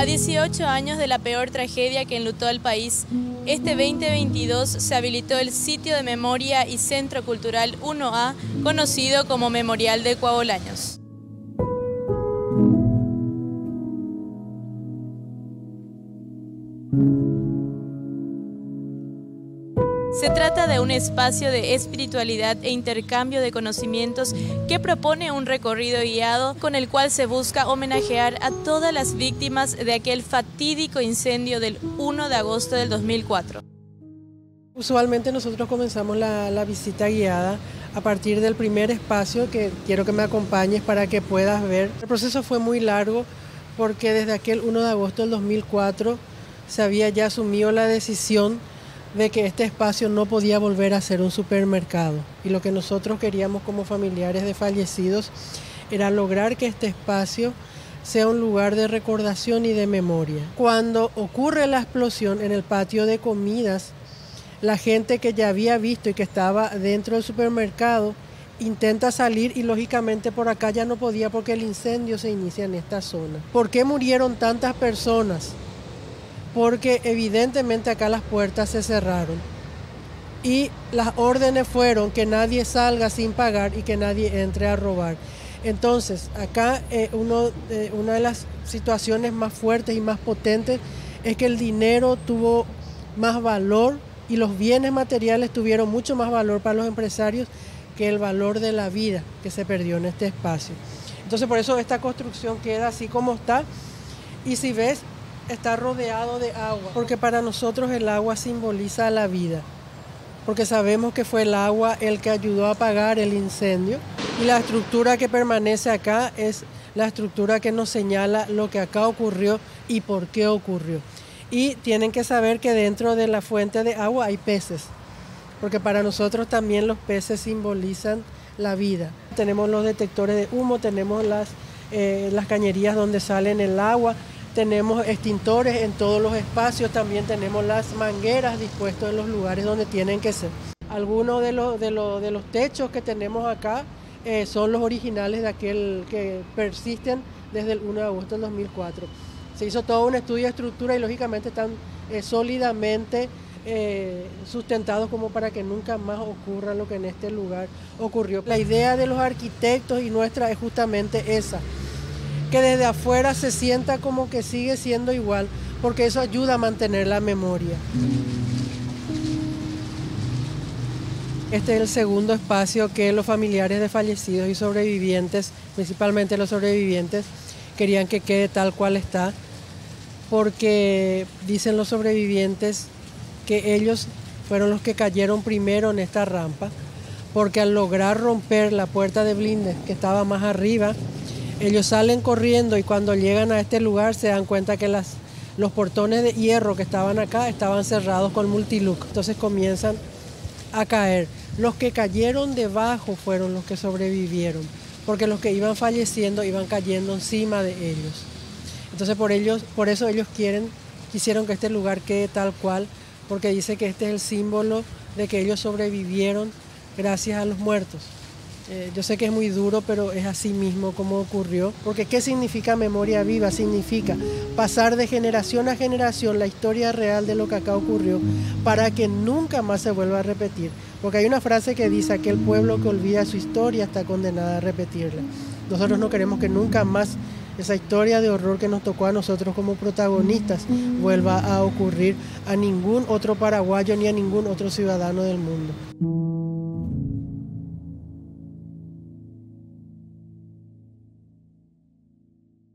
A 18 años de la peor tragedia que enlutó al país, este 2022 se habilitó el sitio de memoria y centro cultural 1A, conocido como Memorial de Coabolaños. Se trata de un espacio de espiritualidad e intercambio de conocimientos que propone un recorrido guiado con el cual se busca homenajear a todas las víctimas de aquel fatídico incendio del 1 de agosto del 2004. Usualmente nosotros comenzamos la, visita guiada a partir del primer espacio que quiero que me acompañes para que puedas ver. El proceso fue muy largo porque desde aquel 1 de agosto del 2004 se había ya asumido la decisión de que este espacio no podía volver a ser un supermercado. Y lo que nosotros queríamos como familiares de fallecidos era lograr que este espacio sea un lugar de recordación y de memoria. Cuando ocurre la explosión en el patio de comidas, la gente que ya había visto y que estaba dentro del supermercado intenta salir y lógicamente por acá ya no podía porque el incendio se inicia en esta zona. ¿Por qué murieron tantas personas? Porque evidentemente acá las puertas se cerraron y las órdenes fueron que nadie salga sin pagar y que nadie entre a robar. Entonces, acá eh, uno, eh, una de las situaciones más fuertes y más potentes es que el dinero tuvo más valor y los bienes materiales tuvieron mucho más valor para los empresarios que el valor de la vida que se perdió en este espacio. Entonces, por eso esta construcción queda así como está. Y si ves, está rodeado de agua, porque para nosotros el agua simboliza la vida, porque sabemos que fue el agua el que ayudó a apagar el incendio y la estructura que permanece acá es la estructura que nos señala lo que acá ocurrió y por qué ocurrió. Y tienen que saber que dentro de la fuente de agua hay peces, porque para nosotros también los peces simbolizan la vida. Tenemos los detectores de humo, tenemos las, eh, las cañerías donde salen el agua, tenemos extintores en todos los espacios, también tenemos las mangueras dispuestas en los lugares donde tienen que ser. Algunos de los, de los, de los techos que tenemos acá eh, son los originales de aquel que persisten desde el 1 de agosto del 2004. Se hizo todo un estudio de estructura y lógicamente están eh, sólidamente eh, sustentados como para que nunca más ocurra lo que en este lugar ocurrió. La idea de los arquitectos y nuestra es justamente esa, que desde afuera se sienta como que sigue siendo igual, porque eso ayuda a mantener la memoria. Este es el segundo espacio que los familiares de fallecidos y sobrevivientes, principalmente los sobrevivientes, querían que quede tal cual está, porque dicen los sobrevivientes que ellos fueron los que cayeron primero en esta rampa, porque al lograr romper la puerta de blindes que estaba más arriba, ellos salen corriendo y cuando llegan a este lugar se dan cuenta que los portones de hierro que estaban acá estaban cerrados con multilook. Entonces comienzan a caer. Los que cayeron debajo fueron los que sobrevivieron, porque los que iban falleciendo iban cayendo encima de ellos. Entonces por, ellos, por eso ellos quieren, quisieron que este lugar quede tal cual, porque dice que este es el símbolo de que ellos sobrevivieron gracias a los muertos. Eh, yo sé que es muy duro, pero es así mismo como ocurrió. Porque ¿qué significa memoria viva? Significa pasar de generación a generación la historia real de lo que acá ocurrió para que nunca más se vuelva a repetir. Porque hay una frase que dice, aquel pueblo que olvida su historia está condenado a repetirla. Nosotros no queremos que nunca más esa historia de horror que nos tocó a nosotros como protagonistas vuelva a ocurrir a ningún otro paraguayo ni a ningún otro ciudadano del mundo.